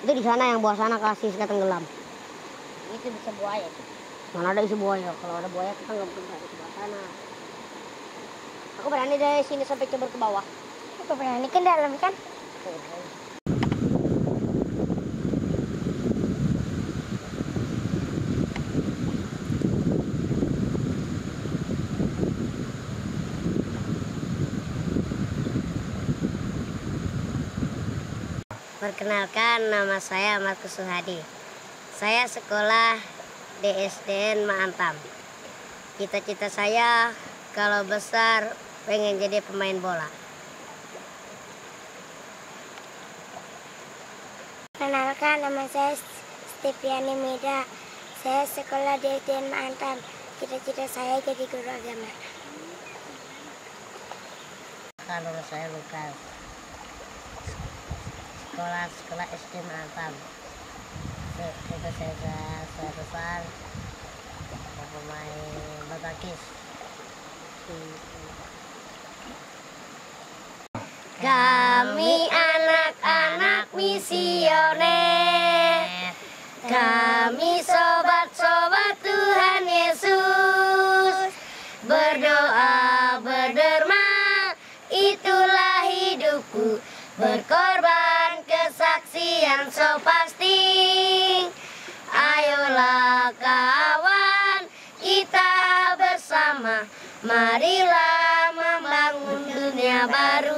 itu di sana yang buah sana kasih ikan tenggelam. Itu bisa buaya mana ada isi buaya kalau ada buaya kita nggak mungkin ke bawah sana. Aku berani dari sini sampai coba ke bawah. Aku berani kan dalam kan? Oh. Perkenalkan nama saya Markus Suhadi. Saya sekolah di SDN Maantam. Cita-cita saya kalau besar pengen jadi pemain bola. Kenalkan nama saya Steviani Mida. Saya sekolah di SDN Maantam. Cita-cita saya jadi guru agama. Kalau saya Lukas. Sekolah sekolah SD Maantam. Kita saya saya besar pemain batakis. Kami anak-anak misioner Kami sobat-sobat Tuhan Yesus Berdoa, berderma Itulah hidupku Berkorban so pasti Ayolah kawan Kita bersama. Marilah membangun dunia baru